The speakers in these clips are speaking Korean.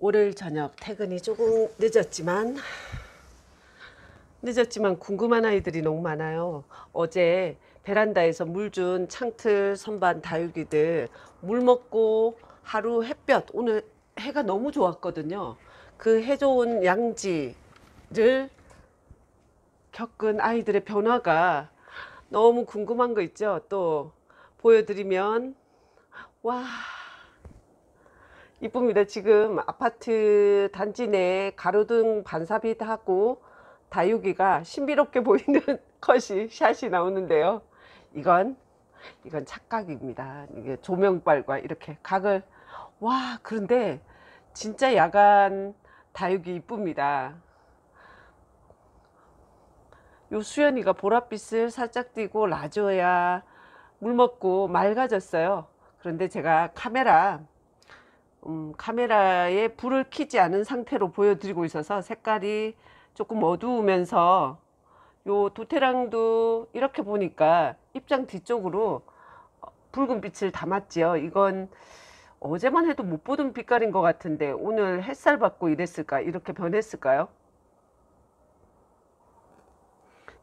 오늘 저녁 퇴근이 조금 늦었지만 늦었지만 궁금한 아이들이 너무 많아요. 어제 베란다에서 물 준 창틀 선반 다육이들 물 먹고 하루 햇볕 오늘 해가 너무 좋았거든요. 그 해 좋은 양지를 겪은 아이들의 변화가 너무 궁금한 거 있죠. 또 보여드리면 와 이쁩니다. 지금 아파트 단지 내 가로등 반사빛하고 다육이가 신비롭게 보이는 컷이 샷이 나오는데요. 이건 이건 착각입니다. 이게 조명빨과 이렇게 각을 와 그런데 진짜 야간 다육이 이쁩니다. 요 수연이가 보랏빛을 살짝 띠고 라줘야 물 먹고 맑아졌어요. 그런데 제가 카메라 음, 카메라에 불을 켜지 않은 상태로 보여드리고 있어서 색깔이 조금 어두우면서 요 도태랑도 이렇게 보니까 입장 뒤쪽으로 붉은 빛을 담았지요. 이건 어제만 해도 못 보던 빛깔인 것 같은데 오늘 햇살 받고 이랬을까? 이렇게 변했을까요?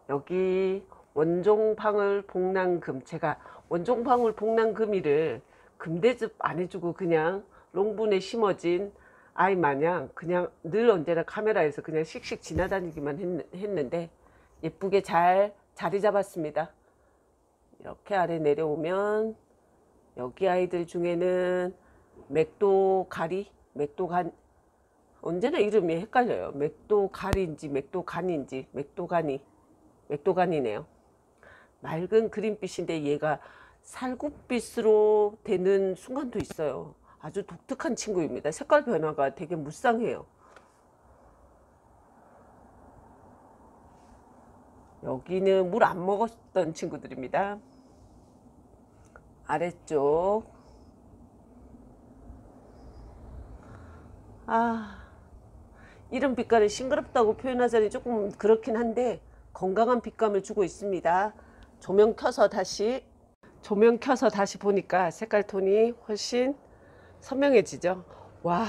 여기 원종방울 복랑금 제가 원종방울 복랑금이를 금대접 안 해주고 그냥 롱분에 심어진 아이 마냥 그냥 늘 언제나 카메라에서 그냥 씩씩 지나다니기만 했, 는데 예쁘게 잘 자리 잡았습니다. 이렇게 아래 내려오면 여기 아이들 중에는 맥도가리, 맥도간 언제나 이름이 헷갈려요. 맥도가리인지 맥도간인지 맥도간이 맥도간이네요. 맑은 그린빛인데 얘가 살구빛으로 되는 순간도 있어요. 아주 독특한 친구입니다. 색깔 변화가 되게 무쌍해요. 여기는 물 안 먹었던 친구들입니다. 아래쪽 아 이런 빛깔을 싱그럽다고 표현하자니 조금 그렇긴 한데 건강한 빛감을 주고 있습니다. 조명 켜서 다시 조명 켜서 다시 보니까 색깔 톤이 훨씬 선명해지죠. 와,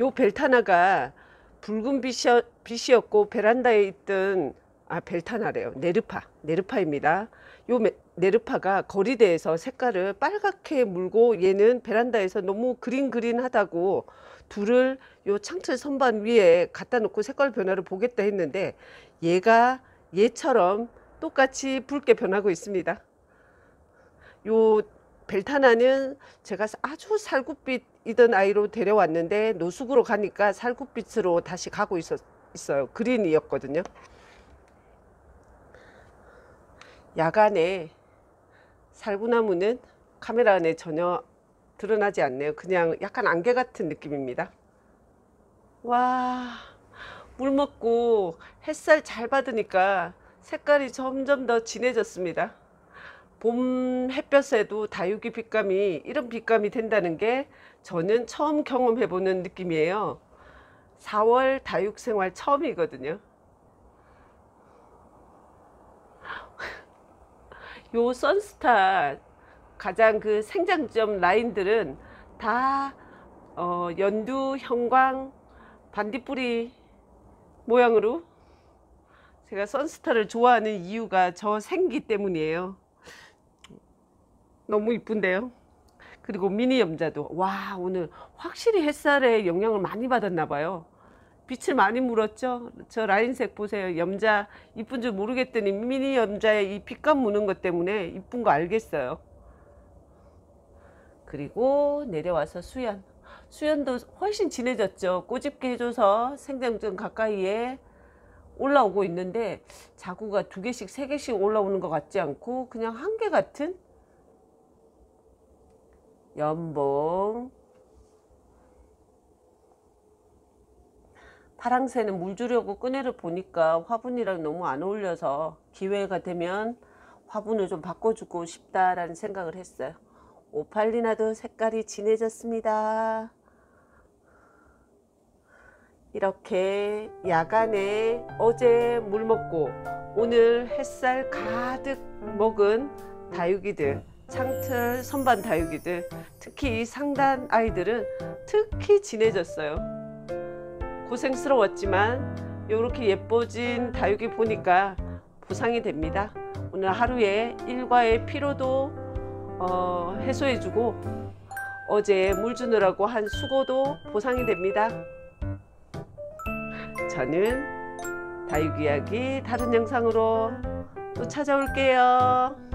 요 벨타나가 붉은 빛이었, 빛이었고 베란다에 있던 아 벨타나래요. 네르파, 네르파입니다. 요 메, 네르파가 거리대에서 색깔을 빨갛게 물고 얘는 베란다에서 너무 그린 그린 하다고 둘을 요 창틀 선반 위에 갖다 놓고 색깔 변화를 보겠다 했는데 얘가 얘처럼 똑같이 붉게 변하고 있습니다. 요 벨타나는 제가 아주 살구빛이던 아이로 데려왔는데 노숙으로 가니까 살구빛으로 다시 가고 있었, 있어요. 그린이었거든요. 야간에 살구나무는 카메라 안에 전혀 드러나지 않네요. 그냥 약간 안개 같은 느낌입니다. 와, 물 먹고 햇살 잘 받으니까 색깔이 점점 더 진해졌습니다. 봄 햇볕에도 다육이 빛감이 이런 빛감이 된다는 게 저는 처음 경험해 보는 느낌이에요. 4월 다육 생활 처음이거든요. 요 선스타 가장 그 생장점 라인들은 다 어, 연두, 형광, 반딧불이 모양으로 제가 선스타를 좋아하는 이유가 저 생기 때문이에요. 너무 이쁜데요. 그리고 미니 염자도 와 오늘 확실히 햇살에 영향을 많이 받았나 봐요. 빛을 많이 물었죠. 저 라인색 보세요. 염자 이쁜 줄 모르겠더니 미니 염자의 이 빛감 무는 것 때문에 이쁜 거 알겠어요. 그리고 내려와서 수연. 수연도 훨씬 진해졌죠. 꼬집게 해줘서 생장점 가까이에 올라오고 있는데 자구가 두 개씩 세 개씩 올라오는 것 같지 않고 그냥 한 개 같은 연봉 파랑새는 물 주려고 끄내를 보니까 화분이랑 너무 안 어울려서 기회가 되면 화분을 좀 바꿔주고 싶다라는 생각을 했어요. 오팔리나도 색깔이 진해졌습니다. 이렇게 야간에 어제 물 먹고 오늘 햇살 가득 먹은 다육이들 창틀 선반 다육이들 특히 이 상단 아이들은 특히 진해졌어요. 고생스러웠지만 이렇게 예뻐진 다육이 보니까 보상이 됩니다. 오늘 하루에 일과의 피로도 어, 해소해주고 어제 물 주느라고 한 수고도 보상이 됩니다. 저는 다육 이야기 다른 영상으로 또 찾아올게요.